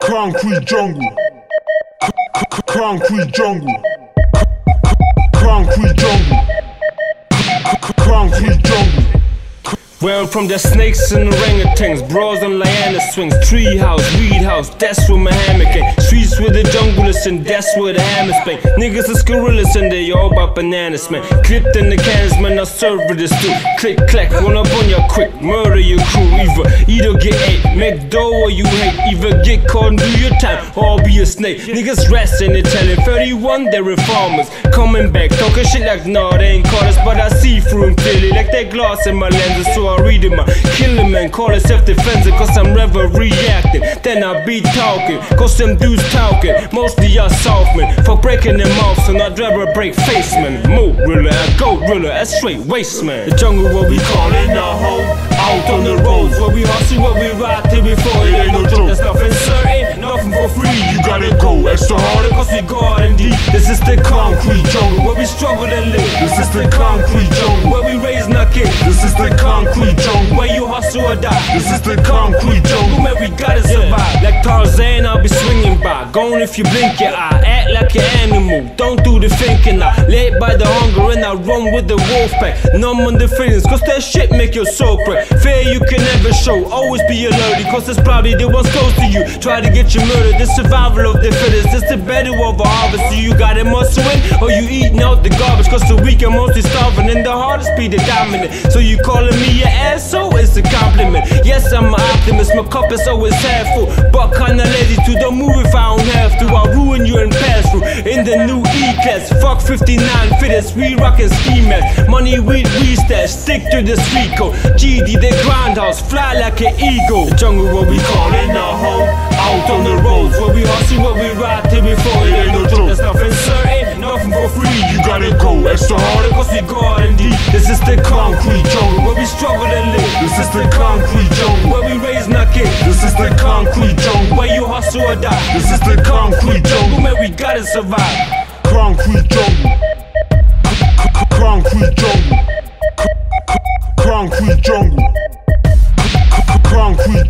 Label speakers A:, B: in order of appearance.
A: Concrete jungle. Concrete jungle.
B: I'm from, there's snakes and orangutans, bros on liana swings, treehouse, weed house, that's where my hammock ain't. Streets where the jungle is and that's where the hammers bang. Niggas is gorillas and they all about bananas, man. Clipped in the cans, man, I serve with this too. Click, clack, run up on your quick, murder your crew. Either, either get ate, make dough or you hate. Either get caught and do your time, or be a snake. Niggas rest and they telling 31, they're reformers. Coming back, talking shit like, nah, they ain't caught us, but I see through them clearly. Like that glass in my lenses, so I read them. I call it self defensive, cause I'm never reacting. Then I be talking, cause them dudes talking. Mostly y'all soft men, for breaking them off, so I'd rather break face, man. Move, ruler, I go, ruler, that's straight waste, man. The jungle, what we call it, our home. Out on the roads, where we hustle, where we ride till before it ain't no joke. Nothing for free.
A: You gotta go extra harder.
B: Cause we garden deep. This is the concrete jungle where we struggle and live.
A: This is the concrete jungle.
B: Where we raise kids.
A: This is the concrete jungle.
B: Where you hustle or die.
A: This is the concrete jungle.
B: where we gotta survive. Like Tarzan, I'll be by. Gone if you blink your eye. Act like an animal. Don't do the thinking. I led by the hunger and I run with the wolf pack. Numb on the feelings, cause that shit make your soul crack. Fear you can never show. Always be alerted, cause it's probably the ones close to you. Try to get you murdered. The survival of the fittest. It's the better of a harvest. So you got it muscle in, or you eating out the garbage. Cause the weak are mostly starving, and the hardest be the dominant. So you calling me an asshole? It's a compliment. Yes, I'm an optimist. My cup is always half full, but kinda lazy to. Don't move if I don't have to. I'll ruin you and pass through. In the new E-class, fuck 59 fittest. We rockin' ski mask. Money weed, we stash. Stick to the street code. GD, the grindhouse. Fly like an eagle. The jungle, what we call it our home. Out on the roads, where we all see what we ride till before it ain't no joke. There's nothing certain, nothing for free.
A: You gotta go extra harder.
B: Cause we garden deep. This is
A: This is the concrete jungle.
B: Where we raise no kids.
A: This is the concrete jungle.
B: Where you hustle or die.
A: This is the concrete jungle.
B: where we gotta survive.
A: Concrete jungle. Concrete jungle. Concrete jungle. Concrete jungle.